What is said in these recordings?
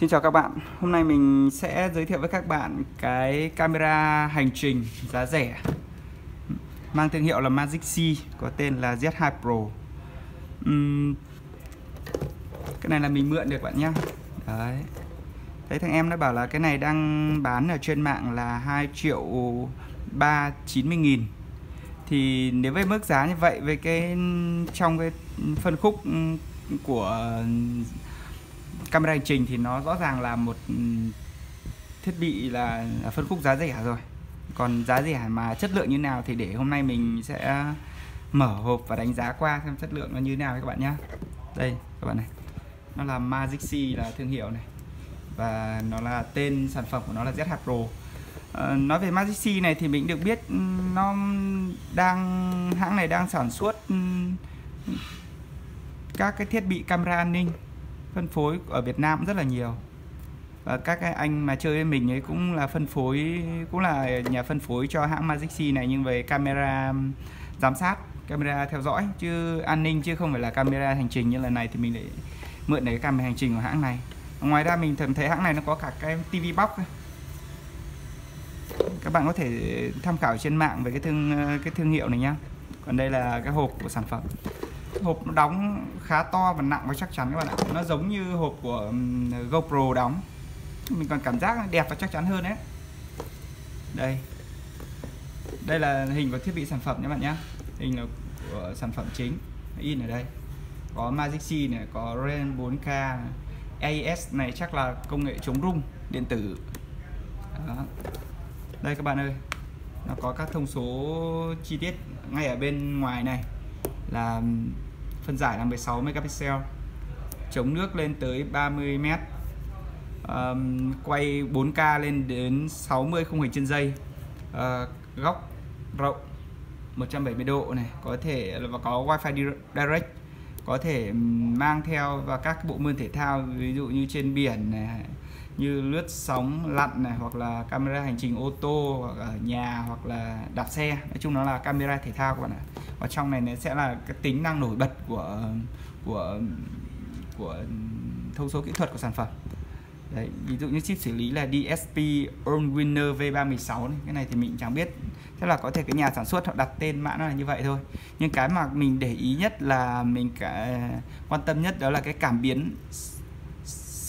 Xin chào các bạn, hôm nay mình sẽ giới thiệu với các bạn cái camera hành trình giá rẻ mang thương hiệu là Magic C, có tên là Z2 Pro. Uhm, cái này là mình mượn được bạn nhé. Đấy. Thấy thằng em nó bảo là cái này đang bán ở trên mạng là 2 triệu 390 nghìn thì nếu với mức giá như vậy với cái trong cái phân khúc của camera hành trình thì nó rõ ràng là một ừ, thiết bị là phân khúc giá rẻ rồi. Còn giá rẻ mà chất lượng như nào thì để hôm nay mình sẽ mở hộp và đánh giá qua xem chất lượng nó như nào các bạn nhé đây các bạn này. Nó là Magic C là thương hiệu này. Và nó là tên sản phẩm của nó là ZH Pro. À, nói về Magic C này thì mình được biết ừ, nó đang hãng này đang sản xuất ừ, các cái thiết bị camera an ninh phân phối ở Việt Nam cũng rất là nhiều. Và các anh mà chơi với mình ấy cũng là phân phối, cũng là nhà phân phối cho hãng Magic C này, nhưng về camera giám sát, camera theo dõi, chứ an ninh chứ không phải là camera hành trình như lần này thì mình lại mượn cái camera hành trình của hãng này. Ngoài ra mình thấy hãng này nó có cả cái TV box các bạn có thể tham khảo trên mạng về cái thương cái thương hiệu này nhá. Còn đây là cái hộp của sản phẩm hộp nó đóng khá to và nặng và chắc chắn các bạn ạ. Nó giống như hộp của GoPro đóng. Mình còn cảm giác đẹp và chắc chắn hơn đấy. Đây. Đây là hình của thiết bị sản phẩm nhé bạn nhé hình là của sản phẩm chính. In ở đây. Có Magic C này, có Ren 4K AES này, chắc là công nghệ chống rung, điện tử. Đó. đây các bạn ơi. Nó có các thông số chi tiết ngay ở bên ngoài này là phân giải là 16 megapixel chống nước lên tới 30 m um, quay 4K lên đến 60 khung hình trên giây. Uh, góc rộng 170 độ này có thể và có wifi direct có thể mang theo và các bộ môn thể thao ví dụ như trên biển này như lướt sóng lặn này hoặc là camera hành trình ô tô hoặc ở nhà hoặc là đạp xe nói chung nó là camera thể thao các bạn ạ và trong này nó sẽ là cái tính năng nổi bật của của của thông số kỹ thuật của sản phẩm Đấy, ví dụ như chip xử lý là DSP Allwinner V316 này. cái này thì mình chẳng biết thế là có thể cái nhà sản xuất họ đặt tên mã nó là như vậy thôi nhưng cái mà mình để ý nhất là mình cả quan tâm nhất đó là cái cảm biến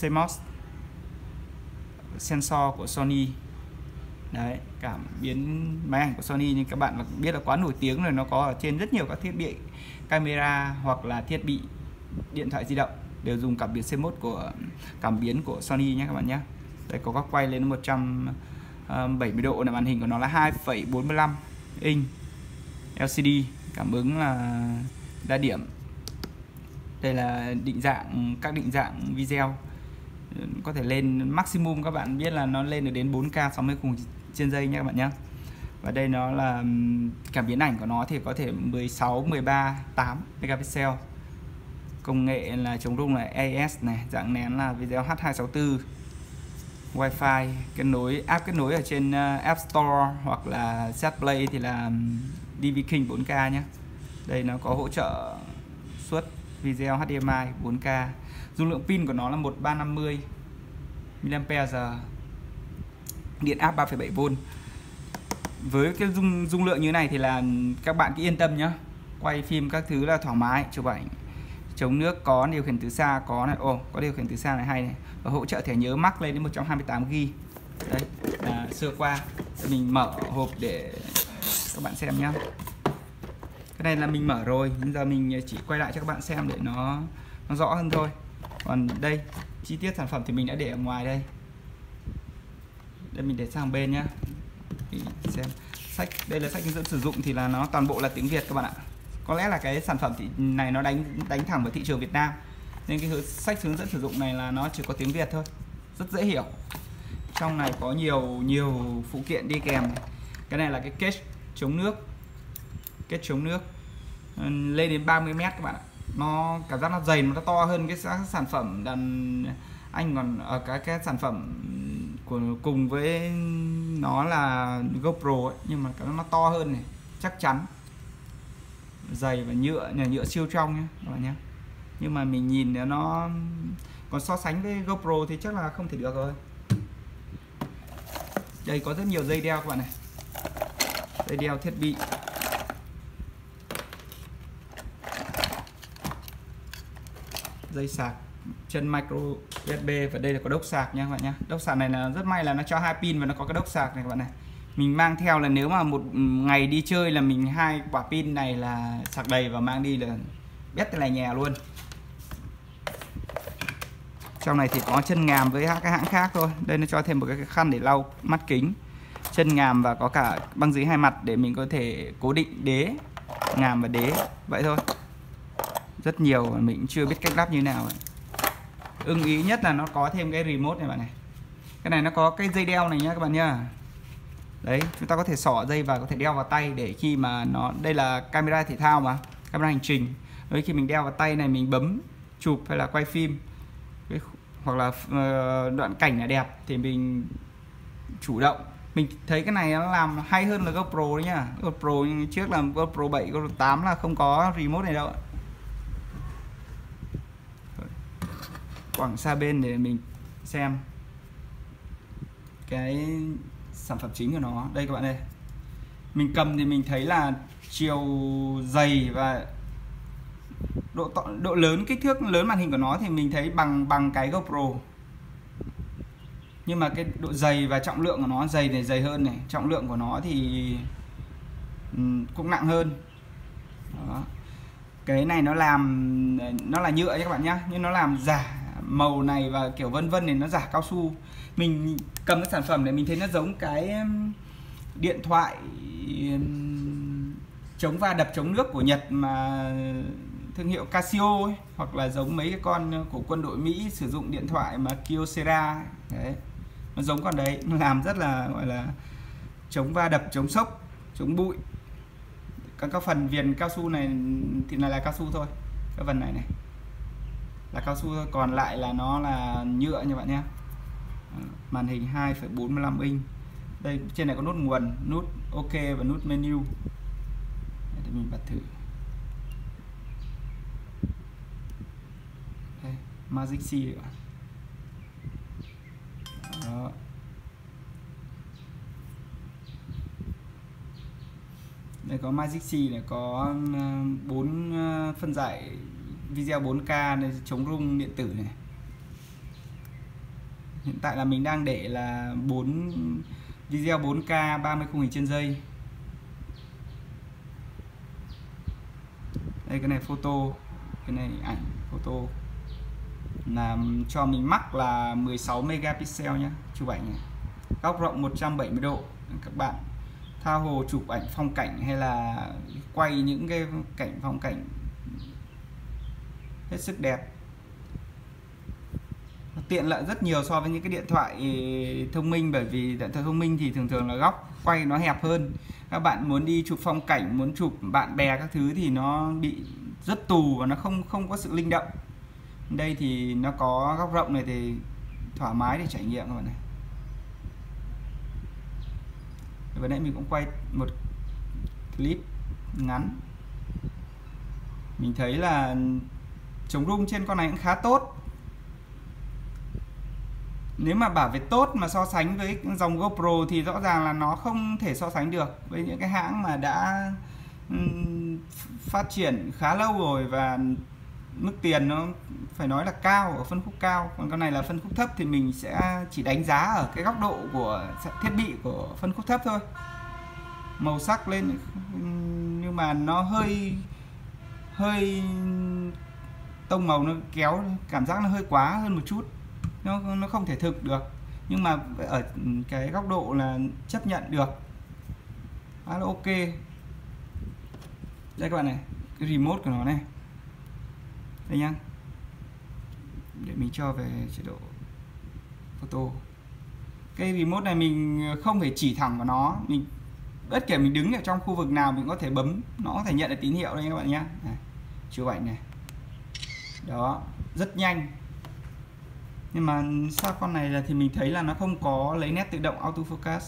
CMOS sensor của Sony. Đấy cảm biến máy ảnh của Sony nhưng các bạn biết là quá nổi tiếng rồi nó có ở trên rất nhiều các thiết bị camera hoặc là thiết bị điện thoại di động đều dùng cảm biến C1 của cảm biến của Sony nhé các bạn nhé. Đây có góc quay lên 170 độ là màn hình của nó là 2,45 inch LCD cảm ứng là đa điểm. Đây là định dạng các định dạng video có thể lên maximum, các bạn biết là nó lên được đến 4K 60 khung trên giây nhé các bạn nhé và đây nó là cảm biến ảnh của nó thì có thể 16 13 8 megapixel. Công nghệ là chống rung là AS này, dạng nén là video H264 Wi-Fi kết nối, app kết nối ở trên ờ, App Store hoặc là Set Play thì là DV King 4K nhé đây nó có hỗ trợ suất video HDMI 4K dung lượng pin của nó là 1350 mAh. Điện áp 3,7V với cái dung dung lượng như này thì là các bạn cứ yên tâm nhá. Quay phim các thứ là thoải mái chụp ảnh chống nước có điều khiển từ xa có này. Ồ có điều khiển từ xa này hay này. Và hỗ trợ thẻ nhớ mắc lên đến 128 g đây là xưa qua. Mình mở hộp để các bạn xem nhá. Cái này là mình mở rồi. Bây giờ mình chỉ quay lại cho các bạn xem để nó nó rõ hơn thôi còn đây, chi tiết sản phẩm thì mình đã để ở ngoài đây. Đây mình để sang bên nhá. Xem, sách, đây là sách hướng dẫn sử dụng thì là nó toàn bộ là tiếng Việt các bạn ạ. Có lẽ là cái sản phẩm thì này nó đánh đánh thẳng vào thị trường Việt Nam. Nên cái sách hướng dẫn sử dụng này là nó chỉ có tiếng Việt thôi. Rất dễ hiểu. Trong này có nhiều nhiều phụ kiện đi kèm. Cái này là cái kết chống nước. Kết chống nước. Lên đến 30 mét các bạn ạ nó cảm giác nó dày nó to hơn cái sản phẩm đàn anh còn ở cái cái sản phẩm của cùng với nó là GoPro ấy, nhưng mà cái nó to hơn này chắc chắn. Dày và nhựa nhà nhựa siêu trong nhé các bạn nhé nhưng mà mình nhìn nó còn so sánh với GoPro thì chắc là không thể được rồi. Đây có rất nhiều dây đeo các bạn này. Dây đeo thiết bị. Dây sạc chân micro USB và đây là có đốc sạc nha các bạn nhé đốc sạc này là rất may là nó cho hai pin và nó có cái đốc sạc này các bạn này. Mình mang theo là nếu mà một ngày đi chơi là mình hai quả pin này là sạc đầy và mang đi là biết cái này nhà luôn. Trong này thì có chân ngàm với các hãng khác thôi. Đây nó cho thêm một cái khăn để lau mắt kính. Chân ngàm và có cả băng dính hai mặt để mình có thể cố định đế, ngàm và đế. Vậy thôi rất nhiều mà mình chưa biết cách lắp như nào ấy. ưng ý nhất là nó có thêm cái remote này bạn này. Cái này nó có cái dây đeo này nhá các bạn nhá. Đấy chúng ta có thể xỏ dây và có thể đeo vào tay để khi mà nó đây là camera thể thao mà camera hành trình. Đôi khi mình đeo vào tay này mình bấm chụp hay là quay phim hoặc là uh, đoạn cảnh là đẹp thì mình chủ động. Mình thấy cái này nó làm hay hơn là GoPro đấy nhá. GoPro trước là GoPro 7 GoPro 8 là không có remote này đâu quảng xa bên để mình xem cái sản phẩm chính của nó. Đây các bạn đây mình cầm thì mình thấy là chiều dày và độ độ lớn, kích thước lớn màn hình của nó thì mình thấy bằng bằng cái GoPro. Nhưng mà cái độ dày và trọng lượng của nó, dày này, dày hơn này. Trọng lượng của nó thì ừ, cũng nặng hơn. Đó. cái này nó làm, nó là nhựa các bạn nhá. Nhưng nó làm giả màu này và kiểu vân vân này nó giả cao su. Mình cầm cái sản phẩm này mình thấy nó giống cái điện thoại chống va đập chống nước của Nhật mà thương hiệu Casio ấy, hoặc là giống mấy cái con của quân đội Mỹ sử dụng điện thoại mà Kyocera. Đấy nó giống con đấy nó làm rất là gọi là chống va đập chống sốc chống bụi. Các các phần viền cao su này thì này là cao su thôi. Cái phần này này là cao su thôi. Còn lại là nó là nhựa nha bạn nhé. Ờ, màn hình 2,45 inch. Đây trên này có nút nguồn nút ok và nút menu. Để mình bật thử. Đây, Magic C bạn. Đó. đây có Magic C này có bốn phân giải video 4K này, chống rung điện tử này. Hiện tại là mình đang để là 4 video 4K 30 khung hình trên giây đây, cái này photo, cái này ảnh photo. Làm cho mình mắc là 16 megapixel nhé chụp ảnh này. góc rộng 170 độ, các bạn tha hồ chụp ảnh phong cảnh hay là quay những cái cảnh phong cảnh hết sức đẹp. Tiện lợi rất nhiều so với những cái điện thoại ừ, thông minh, bởi vì điện thoại thông minh thì thường thường là góc quay nó hẹp hơn. Các bạn muốn đi chụp phong cảnh, muốn chụp bạn bè các thứ thì nó bị rất tù và nó không không có sự linh động. Đây thì nó có góc rộng này thì thoải mái để trải nghiệm các bạn này. Vừa nãy mình cũng quay một clip ngắn. Mình thấy là chống rung trên con này cũng khá tốt. Nếu mà bảo về tốt mà so sánh với dòng GoPro thì rõ ràng là nó không thể so sánh được với những cái hãng mà đã phát triển khá lâu rồi và mức tiền nó phải nói là cao, ở phân khúc cao. Còn con này là phân khúc thấp thì mình sẽ chỉ đánh giá ở cái góc độ của thiết bị của phân khúc thấp thôi. Màu sắc lên nhưng mà nó hơi hơi tông màu nó kéo, cảm giác nó hơi quá hơn một chút. Nó nó không thể thực được. Nhưng mà ở cái góc độ là chấp nhận được. Khá là ok. Đây các bạn này, cái remote của nó này. Đây nhá. Để mình cho về chế độ photo. Cái remote này mình không phải chỉ thẳng vào nó. Mình, bất kể mình đứng ở trong khu vực nào, mình có thể bấm, nó có thể nhận được tín hiệu đây các bạn nhé chụp ảnh này đó, rất nhanh. Nhưng mà sao con này là thì mình thấy là nó không có lấy nét tự động autofocus.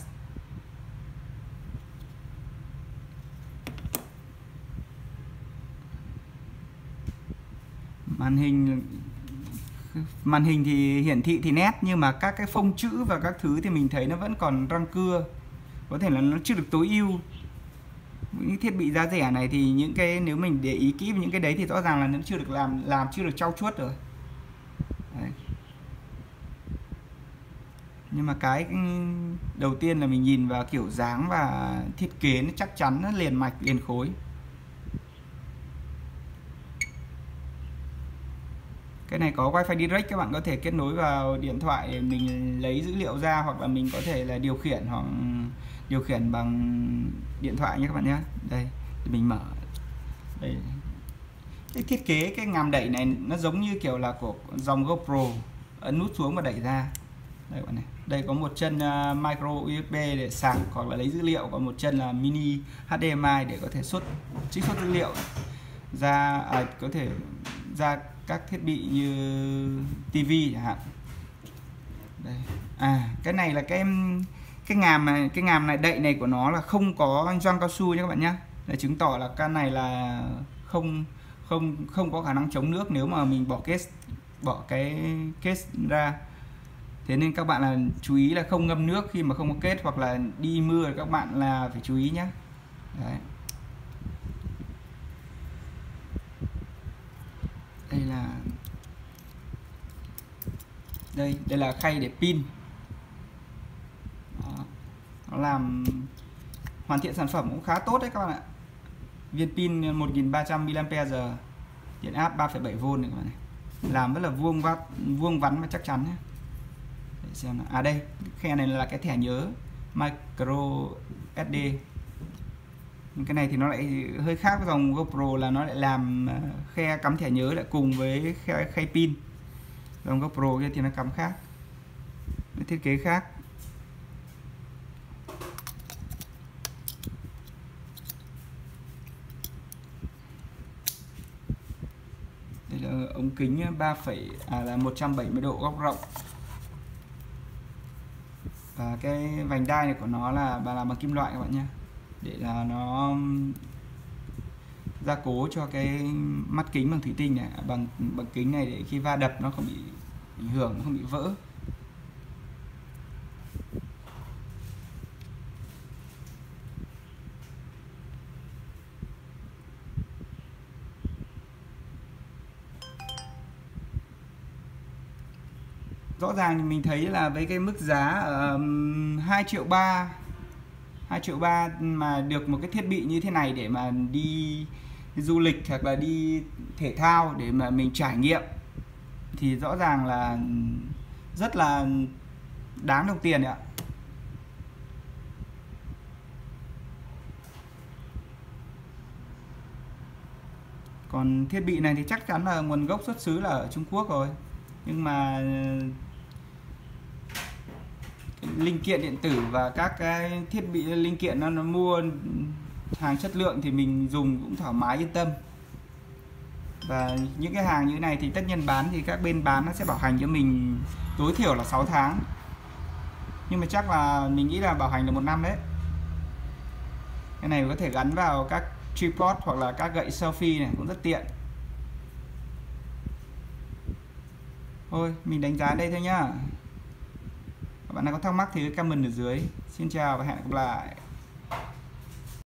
Màn hình màn hình thì hiển thị thì nét, nhưng mà các cái phông chữ và các thứ thì mình thấy nó vẫn còn răng cưa. Có thể là nó chưa được tối ưu những thiết bị giá rẻ này thì những cái, nếu mình để ý kỹ những cái đấy thì rõ ràng là nó chưa được làm làm chưa được trau chuốt rồi đấy. nhưng mà cái ừ, đầu tiên là mình nhìn vào kiểu dáng và thiết kế nó chắc chắn, nó liền mạch, liền khối cái này có wifi direct, các bạn có thể kết nối vào điện thoại để mình lấy dữ liệu ra hoặc là mình có thể là điều khiển hoặc điều khiển bằng điện thoại nhé các bạn nhé. Đây mình mở. Đây. Cái thiết kế cái ngàm đẩy này nó giống như kiểu là của dòng GoPro ấn nút xuống và đẩy ra. Đây bạn này. Đây có một chân à, micro USB để sạc hoặc là lấy dữ liệu còn một chân là mini HDMI để có thể xuất trích xuất dữ liệu ra à, có thể ra các thiết bị như TV chẳng hạn. Đây. À cái này là cái cái ngàm này, cái ngàm này, đậy này của nó là không có gioăng cao su nhé các bạn nhé. Để chứng tỏ là can này là không không không có khả năng chống nước nếu mà mình bỏ case bỏ cái case ra. Thế nên các bạn là chú ý là không ngâm nước khi mà không có kết hoặc là đi mưa các bạn là phải chú ý nhé. Đấy. đây là, đây đây là khay để pin làm hoàn thiện sản phẩm cũng khá tốt đấy các bạn ạ. Viên pin 1300 mAh điện áp 3,7V này các bạn này. Làm rất là vuông vắt vuông vắn và chắc chắn nhé. Để xem nào. à đây khe này là cái thẻ nhớ micro SD cái này thì nó lại hơi khác với dòng GoPro là nó lại làm ờ, khe cắm thẻ nhớ lại cùng với khe khay pin. Dòng GoPro kia thì nó cắm khác nó thiết kế khác. Ống kính 3, à là 170 độ góc rộng. Và cái vành đai này của nó là bà làm bằng kim loại các bạn nhé. Để là nó gia cố cho cái mắt kính bằng thủy tinh này bằng bằng kính này để khi va đập nó không bị ảnh hưởng nó không bị vỡ. Rõ ràng thì mình thấy là với cái mức giá um, 2 triệu 3 2 triệu 3 mà được một cái thiết bị như thế này để mà đi du lịch hoặc là đi thể thao để mà mình trải nghiệm thì rõ ràng là rất là đáng đồng tiền ạ. Còn thiết bị này thì chắc chắn là nguồn gốc xuất xứ là ở Trung Quốc rồi nhưng mà linh kiện điện tử và các cái thiết bị linh kiện nó, nó mua hàng chất lượng thì mình dùng cũng thoải mái yên tâm. Và những cái hàng như thế này thì tất nhiên bán thì các bên bán nó sẽ bảo hành cho mình tối thiểu là 6 tháng. Nhưng mà chắc là mình nghĩ là bảo hành là một năm đấy. Cái này có thể gắn vào các tripod hoặc là các gậy selfie này cũng rất tiện. Thôi mình đánh giá đây thôi nhá bạn nào có thắc mắc thì comment ở dưới. Xin chào và hẹn gặp lại.